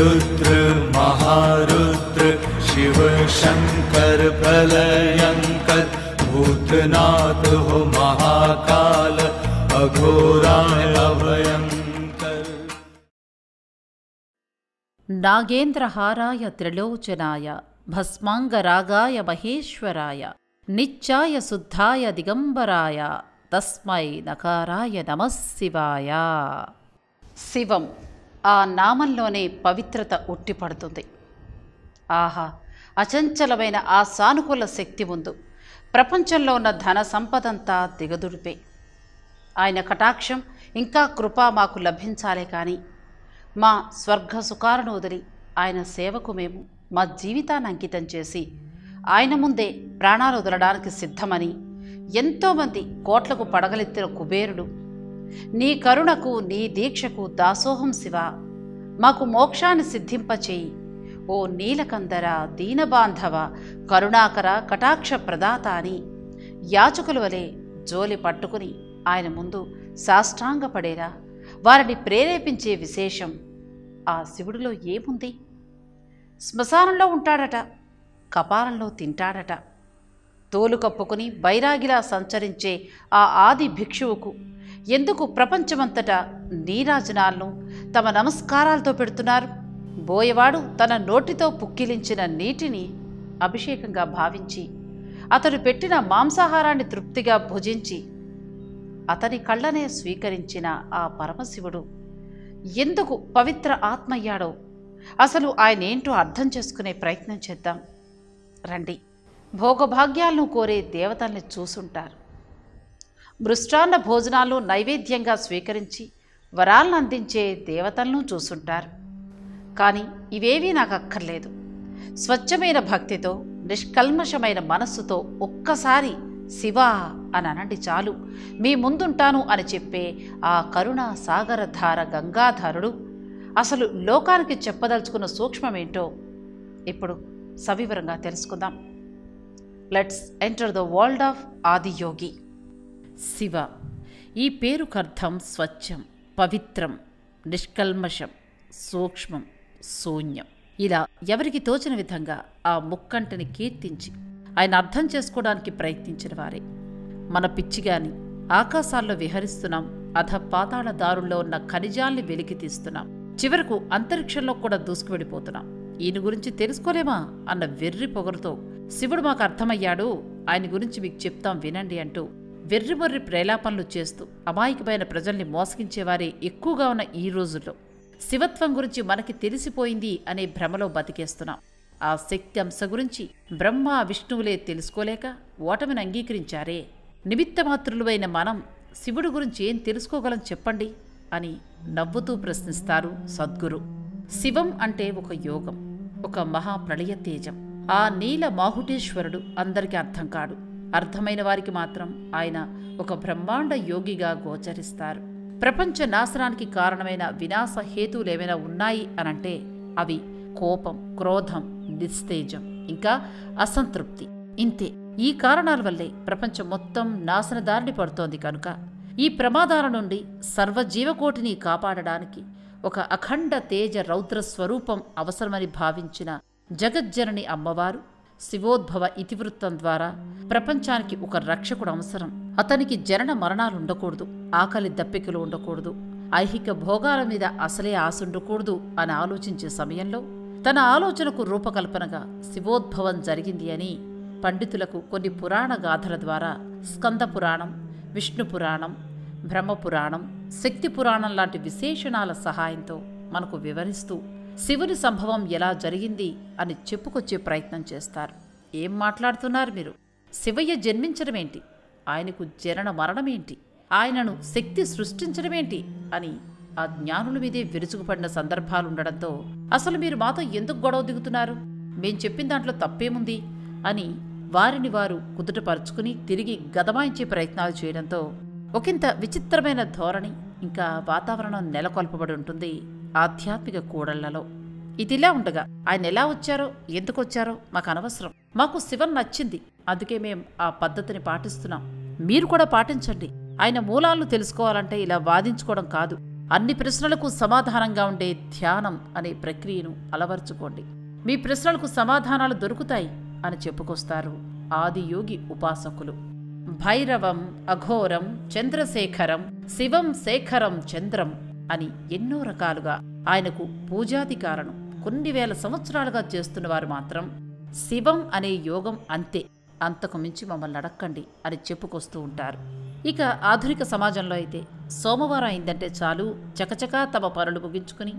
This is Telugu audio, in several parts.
रुद्र महारुद्र शिव शङ्कर प्रलयङ्कर भूतनाथ महाकाल अघोराय अभयङ्कर नागेन्द्रहाराय त्रिलोचनाय भस्माङ्गरागाय महेश्वराय नित्यााय शुद्धाय दिगम्बराय तस्मै नकाराय नमः शिवाय। शिवम्। ఆ నామంలోనే పవిత్రత ఉట్టిపడుతుంది. ఆహా అచంచలమైన ఆ సానుకూల శక్తి ముందు. ప్రపంచంలో ఉన్న ధన సంపదంతా దిగదుడిపే. ఆయన కటాక్షం ఇంకా కృప మాకు లభించాలే కానీ మా స్వర్గ సుఖాలను వదిలి ఆయన సేవకు మేము మా జీవితాన్ని అంకితం చేసి ఆయన ముందే ప్రాణాలు వదలడానికి సిద్ధమని ఎంతోమంది కోట్లకు పడగలెత్తిన కుబేరుడు నీ కరుణకు నీ దీక్షకు దాసోహం శివ. మాకు మోక్షాన్ని సిద్ధింపచేయి. ఓ నీలకందర దీనబాంధవ కరుణాకర కటాక్ష ప్రదాత అని యాచకుల వలె జోలి పట్టుకుని ఆయన ముందు సాష్టాంగపడేరా. వారిని ప్రేరేపించే విశేషం ఆ శివుడిలో ఏముంది? శ్మశానంలో ఉంటాడట కపాలంలో తింటాడట. తోలు కప్పుకుని బైరాగిలా సంచరించే ఆ ఆది భిక్షువుకు ఎందుకు ప్రపంచమంతటా నీరాజనాలను తమ నమస్కారాలతో పెడుతున్నారు? బోయవాడు తన నోటితో పుక్కిలించిన నీటిని అభిషేకంగా భావించి అతడు పెట్టిన మాంసాహారాన్ని తృప్తిగా భుజించి అతని కళ్ళనే స్వీకరించిన ఆ పరమశివుడు ఎందుకు పవిత్ర ఆత్మయ్యాడో అసలు ఆయన ఏంటో అర్థం చేసుకునే ప్రయత్నం చేద్దాం. రండి. భోగభాగ్యాలను కోరే దేవతల్ని చూసుంటారు. మృష్టాన్న భోజనాలు నైవేద్యంగా స్వీకరించి వరాలను అందించే దేవతలను చూసుంటారు. కానీ ఇవేవీ నాకు అక్కర్లేదు. స్వచ్ఛమైన భక్తితో నిష్కల్మషమైన మనస్సుతో ఒక్కసారి శివ అని అనండి చాలు. మీ ముందుంటాను అని చెప్పే ఆ కరుణా సాగరధార గంగాధరుడు అసలు లోకానికి చెప్పదలుచుకున్న సూక్ష్మమేంటో ఇప్పుడు సవివరంగా తెలుసుకుందాం. Let's enter the world of Adiyogi Shiva. ఈ పేరుకు అర్థం స్వచ్ఛం పవిత్రం నిష్కల్మషం సూక్ష్మం శూన్యం. ఇలా ఎవరికి తోచిన విధంగా ఆ ముక్కంటిని కీర్తించి ఆయన అర్థం చేసుకోవడానికి ప్రయత్నించిన వారే. మన పిచ్చిగాని ఆకాశాల్లో విహరిస్తున్నాం అధ పాతాళ దారుల్లో ఉన్న ఖనిజాల్ని వెలికి తీస్తున్నాం చివరకు అంతరిక్షంలో కూడా దూసుకువెడిపోతున్నాం ఈయన గురించి తెలుసుకోలేమా? అన్న వెర్రి పొగరుతో శివుడు మాకు అర్థమయ్యాడు. ఆయన గురించి మీకు చెప్తాం వినండి అంటూ వెర్రిబొర్రి ప్రేలాపనలు చేస్తూ అమాయకమైన ప్రజల్ని మోసగించేవారే ఎక్కువగా ఉన్న ఈ రోజుల్లో. శివత్వం గురించి మనకి తెలిసిపోయింది అనే భ్రమలో బతికేస్తున్నాం. ఆ శక్తి అంశ గురించి బ్రహ్మ విష్ణువులే తెలుసుకోలేక ఓటమిని అంగీకరించారే. నిమిత్తమాత్రులైన మనం శివుడు గురించి ఏం తెలుసుకోగలం చెప్పండి అని నవ్వుతూ ప్రశ్నిస్తారు సద్గురు. శివం అంటే ఒక యోగం ఒక మహాప్రళయ తేజం ఆ నీల మాహుటేశ్వరుడు అందరికీ అర్థం కాడు. అర్థమైన వారికి మాత్రం ఆయన ఒక బ్రహ్మాండ యోగిగా గోచరిస్తారు. ప్రపంచ నాశనానికి కారణమైన వినాశ హేతువులేమైనా ఉన్నాయి అనంటే అవి కోపం క్రోధం నిస్తేజం ఇంకా అసంతృప్తి. ఇంతే. ఈ కారణాల వల్లే ప్రపంచం మొత్తం నాశనదారిని పడుతోంది కనుక ఈ ప్రమాదాల నుండి సర్వజీవకోటిని కాపాడడానికి ఒక అఖండ తేజ రౌద్ర స్వరూపం అవసరమని భావించిన జగజ్జనని అమ్మవారు శివోద్భవ ఇతివృత్తం ద్వారా ప్రపంచానికి ఒక రక్షకుడు అవసరం. అతనికి జనన మరణాలు ఉండకూడదు ఆకలి దప్పికలు ఉండకూడదు ఐహిక భోగాల మీద అసలే ఆశ ఉండకూడదు అని ఆలోచించే సమయంలో తన ఆలోచనకు రూపకల్పనగా శివోద్భవం జరిగింది అని పండితులకు కొన్ని పురాణ గాథల ద్వారా స్కంద పురాణం విష్ణు పురాణం బ్రహ్మపురాణం శక్తి పురాణం లాంటి విశేషణాల సహాయంతో మనకు వివరిస్తూ శివుని సంభవం ఎలా జరిగింది అని చెప్పుకొచ్చే ప్రయత్నం చేస్తారు. ఏం మాట్లాడుతున్నారు మీరు? శివయ్య జన్మించడమేంటి? ఆయనకు జనన మరణమేంటి? ఆయనను శక్తి సృష్టించడమేంటి? అని ఆ జ్ఞానుల మీదే విరుచుకుపడిన సందర్భాలుండడంతో అసలు మీరు మాతో ఎందుకు గొడవ దిగుతున్నారు? మేం చెప్పిన దాంట్లో తప్పేముంది? అని వారిని వారు కుదుటపరుచుకుని తిరిగి గదమాయించే ప్రయత్నాలు చేయడంతో ఒకంత విచిత్రమైన ధోరణి ఇంకా వాతావరణం నెలకొల్పబడి ఉంటుంది. ఆధ్యాత్మిక కూడళ్ళలో. ఇదిలా ఉండగా ఆయన ఎలా వచ్చారో ఎందుకు వచ్చారో మాకు అనవసరం. మాకు శివన్ నచ్చింది. అందుకే మేం ఆ పద్ధతిని పాటిస్తున్నాం. మీరు కూడా పాటించండి. ఆయన మూలాలను తెలుసుకోవాలంటే ఇలా వాదించుకోవడం కాదు. అన్ని ప్రశ్నలకు సమాధానంగా ఉండే ధ్యానం అనే ప్రక్రియను అలవర్చుకోండి. మీ ప్రశ్నలకు సమాధానాలు దొరుకుతాయి అని చెప్పుకొస్తారు ఆదియోగి ఉపాసకులు. భైరవం అఘోరం చంద్రశేఖరం శివం శేఖరం చంద్రం. అని ఎన్నో రకాలుగా ఆయనకు పూజాధికారను కొన్ని వేల సంవత్సరాలుగా చేస్తున్నవారు మాత్రం శివం అనే యోగం అంతే. అంతకు మించి మమ్మల్ని అడక్కండి అని చెప్పుకొస్తూ ఉంటారు. ఇక ఆధునిక సమాజంలో అయితే సోమవారం అయిందంటే చాలు చకచకా తమ పనులు ముగించుకుని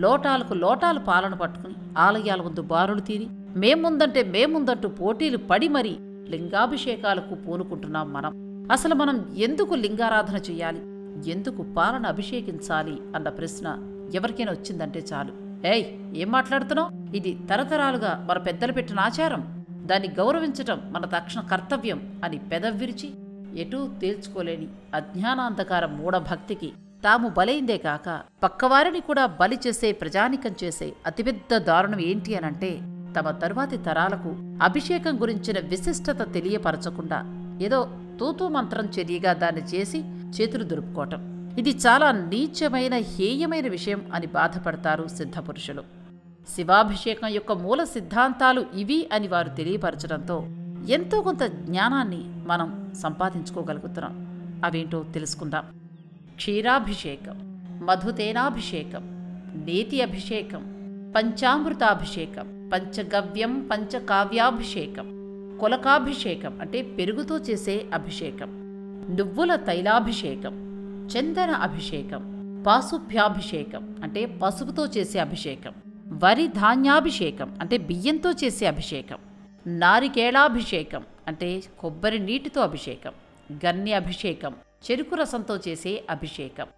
లోటాలకు లోటాలు పాలను పట్టుకుని ఆలయాల ముందు బారులు తీరి మేముందంటే మేముందంటూ పోటీలు పడి మరీ లింగాభిషేకాలకు పూనుకుంటున్నాం మనం. అసలు మనం ఎందుకు లింగారాధన చేయాలి? ఎందుకు పాలన అభిషేకించాలి అన్న ప్రశ్న ఎవరికైనా వచ్చిందంటే చాలు. ఏయ్ ఏం మాట్లాడుతున్నావు? ఇది తరతరాలుగా మన పెద్దలు పెట్టిన ఆచారం. దాన్ని గౌరవించటం మన తక్షణ కర్తవ్యం అని పెదవిరిచి ఎటూ తేల్చుకోలేని అజ్ఞానాంధకార మూఢభక్తికి తాము బలైందే కాక పక్కవారిని కూడా బలి చేసే ప్రజానికం చేసే అతిపెద్ద దారుణం ఏంటి అనంటే తమ తరువాతి తరాలకు అభిషేకం గురించిన విశిష్టత తెలియపరచకుండా ఏదో తూతూ మంత్రం చర్యగా దాన్ని చేసి చేతులు దులుపుకోవటం ఇది చాలా నీచమైన హేయమైన విషయం అని బాధపడతారు సిద్ధపురుషులు. శివాభిషేకం యొక్క మూల సిద్ధాంతాలు ఇవి అని వారు తెలియపరచడంతో ఎంతో కొంత జ్ఞానాన్ని మనం సంపాదించుకోగలుగుతున్నాం. అవేంటో తెలుసుకుందాం. క్షీరాభిషేకం మధుతేనాభిషేకం నేతి అభిషేకం పంచామృతాభిషేకం పంచగవ్యం పంచకావ్యాభిషేకం కొలకాభిషేకం అంటే పెరుగుతో చేసే అభిషేకం. నువ్వుల తైలాభిషేకం చందన అభిషేకం పాశుభ్యాభిషేకం అంటే పసుపుతో చేసే అభిషేకం వరి ధాన్యాభిషేకం అంటే బియ్యంతో చేసే అభిషేకం నారికేళాభిషేకం అంటే కొబ్బరి నీటితో అభిషేకం గన్ని అభిషేకం చెరుకు రసంతో చేసే అభిషేకం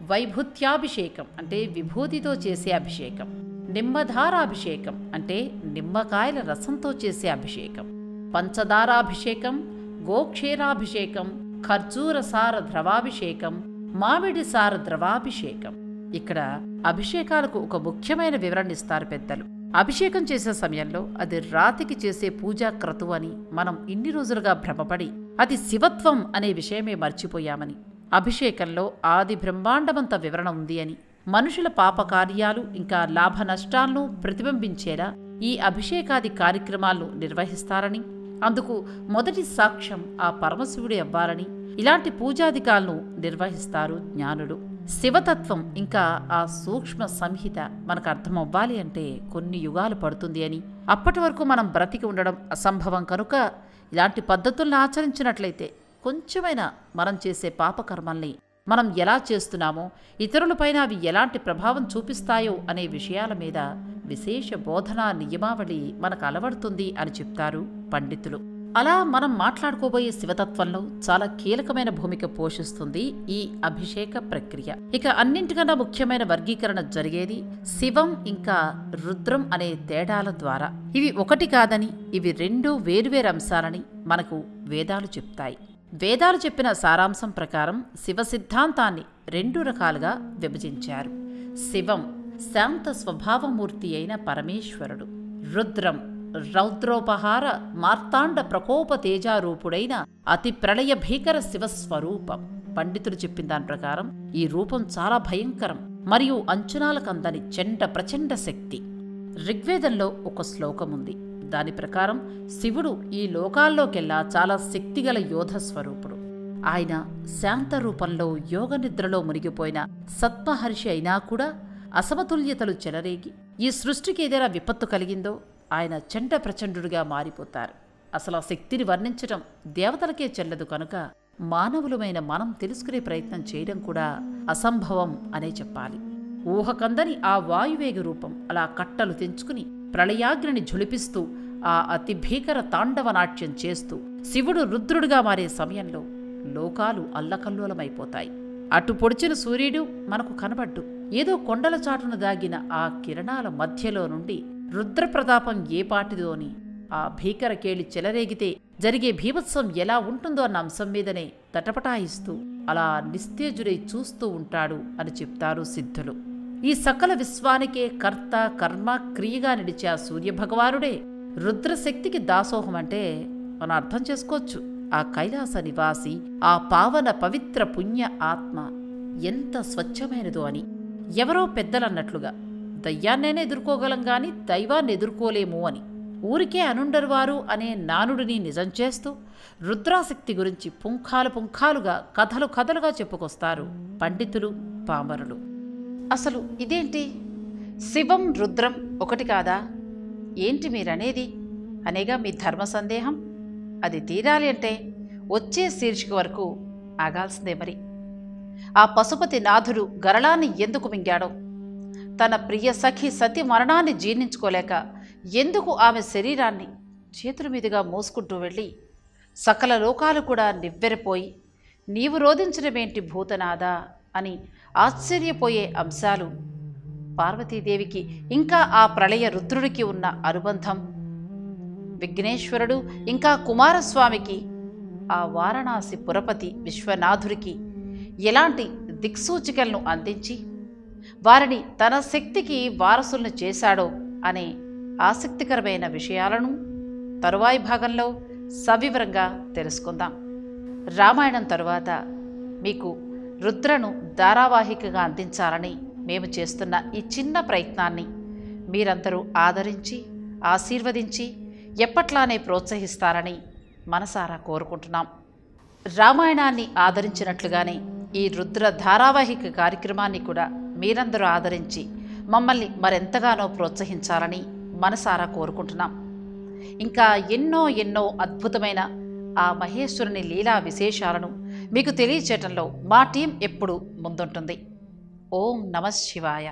వైభుత్యాభిషేకం అంటే విభూతితో చేసే అభిషేకం నిమ్మధారాభిషేకం అంటే నిమ్మకాయల రసంతో చేసే అభిషేకం పంచదారాభిషేకం గోక్షీరాభిషేకం ఖర్జూరసార ద్రవాభిషేకం మామిడి సార ద్రవాభిషేకం ఇక్కడ అభిషేకాలకు ఒక ముఖ్యమైన వివరణ ఇస్తారు పెద్దలు. అభిషేకం చేసే సమయంలో అది రాతికి చేసే పూజా క్రతువు అని మనం ఇన్ని రోజులుగా భ్రమపడి అది శివత్వం అనే విషయమే మర్చిపోయామని అభిషేకంలో ఆది బ్రహ్మాండమంత వివరణ ఉంది అని మనుషుల పాపకార్యాలు ఇంకా లాభ నష్టాలను ప్రతిబింబించేలా ఈ అభిషేకాది కార్యక్రమాలను నిర్వహిస్తారని అందుకు మొదటి సాక్ష్యం ఆ పరమశివుడు అవ్వాలని ఇలాంటి పూజాధికాలను నిర్వహిస్తారు జ్ఞానులు. శివతత్వం ఇంకా ఆ సూక్ష్మ సంహిత మనకు అర్థమవ్వాలి అంటే కొన్ని యుగాలు పడుతుంది అని. అప్పటి వరకు మనం బ్రతికి ఉండడం అసంభవం కనుక ఇలాంటి పద్ధతులను ఆచరించినట్లయితే కొంచెమైనా మనం చేసే పాపకర్మల్ని మనం ఎలా చేస్తున్నామో ఇతరులపైన అవి ఎలాంటి ప్రభావం చూపిస్తాయో అనే విషయాల మీద విశేష బోధనా నియమావళి మనకు అలవడుతుంది అని చెప్తారు పండితులు. అలా మనం మాట్లాడుకోబోయే శివతత్వంలో చాలా కీలకమైన భూమిక పోషిస్తుంది ఈ అభిషేక ప్రక్రియ. ఇక అన్నింటికన్నా ముఖ్యమైన వర్గీకరణ జరిగేది శివం ఇంకా రుద్రం అనే తేడాల ద్వారా. ఇవి ఒకటి కాదని ఇవి రెండు వేరువేరు అంశాలని మనకు వేదాలు చెప్తాయి. వేదాలు చెప్పిన సారాంశం ప్రకారం శివ సిద్ధాంతాన్ని రెండు రకాలుగా విభజించారు. శివం శాంత స్వభావమూర్తి అయిన పరమేశ్వరుడు రుద్రం రౌద్రోపహార మార్తాండ ప్రకోప తేజారూపుడైన అతి ప్రళయ భీకర శివస్వరూపం. పండితులు చెప్పిన దాని ప్రకారం ఈ రూపం చాలా భయంకరం మరియు అంచనాలకందని చెండ ప్రచండ శక్తి. ఋగ్వేదంలో ఒక శ్లోకం ఉంది. దాని ప్రకారం శివుడు ఈ లోకాల్లోకెల్లా చాలా శక్తిగల యోధ స్వరూపుడు. ఆయన శాంత రూపంలో యోగ నిద్రలో మునిగిపోయిన సత్మహర్షి అయినా కూడా అసమతుల్యతలు చెలరేగి ఈ సృష్టికి ఏదైనా విపత్తు కలిగిందో ఆయన చండ ప్రచండుడిగా మారిపోతారు. అసలు ఆ శక్తిని వర్ణించటం దేవతలకే చెల్లదు కనుక మానవులమైన మనం తెలుసుకునే ప్రయత్నం చేయడం కూడా అసంభవం అనే చెప్పాలి. ఊహకందని ఆ వాయువేగ రూపం అలా కట్టలు తెంచుకుని ప్రళయాగ్నిని ఝుళిపిస్తూ ఆ అతి భీకర తాండవ నాట్యం చేస్తూ శివుడు రుద్రుడుగా మారే సమయంలో లోకాలు అల్లకల్లోలమైపోతాయి. అటు పొడిచిన సూర్యుడు మనకు కనబడ్డు. ఏదో కొండల చాటున దాగిన ఆ కిరణాల మధ్యలో నుండి రుద్రప్రతాపం ఏపాటిదోని అని ఆ భీకర కేళి చెలరేగితే జరిగే భీభత్సం ఎలా ఉంటుందో అన్న అంశం మీదనే తటపటాయిస్తూ అలా నిస్తేజుడై చూస్తూ ఉంటాడు అని చెప్తారు సిద్ధులు. ఈ సకల విశ్వానికే కర్త కర్మ క్రియగా నిలిచే ఆ సూర్యభగవానుడే రుద్రశక్తికి దాసోహం అంటే మనం అర్థం చేసుకోవచ్చు. ఆ కైలాస నివాసి ఆ పావన పవిత్ర పుణ్య ఆత్మ ఎంత స్వచ్ఛమైనదో అని. ఎవరో పెద్దలన్నట్లుగా దయ్యాన్నేనే ఎదుర్కోగలం గాని దైవాన్ని ఎదుర్కోలేము అని. ఊరికే అనుండరువారు అనే నానుడిని నిజం చేస్తూ రుద్రాశక్తి గురించి పుంఖాలు పుంఖాలుగా కథలు కథలుగా చెప్పుకొస్తారు పండితులు పామరులు. అసలు ఇదేంటి? శివం రుద్రం ఒకటి కాదా? ఏంటి మీరనేది? అనేగా మీ ధర్మ సందేహం? అది తీరాలి అంటే వచ్చే శీర్షిక వరకు ఆగాల్సిందే మరి. ఆ పశుపతి నాథుడు గరళాన్ని ఎందుకు మింగాడో? తన ప్రియ సఖి సతి మరణాన్ని జీర్ణించుకోలేక ఎందుకు ఆమె శరీరాన్ని చేతుల మీదుగా మోసుకుంటూ వెళ్ళి? సకల లోకాలు కూడా నివ్వెరపోయి నీవు రోధించడమేంటి భూతనాదా అని ఆశ్చర్యపోయే అంశాలు పార్వతీదేవికి ఇంకా ఆ ప్రళయ రుద్రుడికి ఉన్న అనుబంధం. విఘ్నేశ్వరుడు ఇంకా కుమారస్వామికి ఆ వారణాసి పురపతి విశ్వనాథుడికి ఎలాంటి దిక్సూచికలను అందించి వారిని తన శక్తికి వారసులను చేశాడో అనే ఆసక్తికరమైన విషయాలను తరువాయి భాగంలో సవివరంగా తెలుసుకుందాం. రామాయణం తరువాత మీకు రుద్రను ధారావాహికగా అందించాలని మేము చేస్తున్న ఈ చిన్న ప్రయత్నాన్ని మీరందరూ ఆదరించి ఆశీర్వదించి ఎప్పట్లానే ప్రోత్సహిస్తారని మనసారా కోరుకుంటున్నాం. రామాయణాన్ని ఆదరించినట్లుగానే ఈ రుద్ర ధారావాహిక కార్యక్రమాన్ని కూడా మీరందరూ ఆదరించి మమ్మల్ని మరెంతగానో ప్రోత్సహించాలని మనసారా కోరుకుంటున్నాం. ఇంకా ఎన్నో ఎన్నో అద్భుతమైన ఆ మహేశ్వరుని లీలా విశేషాలను మీకు తెలియచేయటంలో మా టీం ఎప్పుడు ముందుంటుంది. ఓం నమ శివాయ.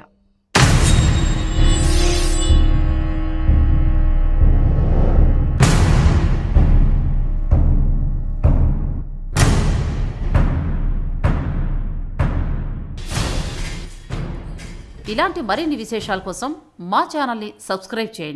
ఇలాంటి మరిన్ని విశేషాల కోసం మా ఛానల్ని సబ్స్క్రైబ్ చేయండి.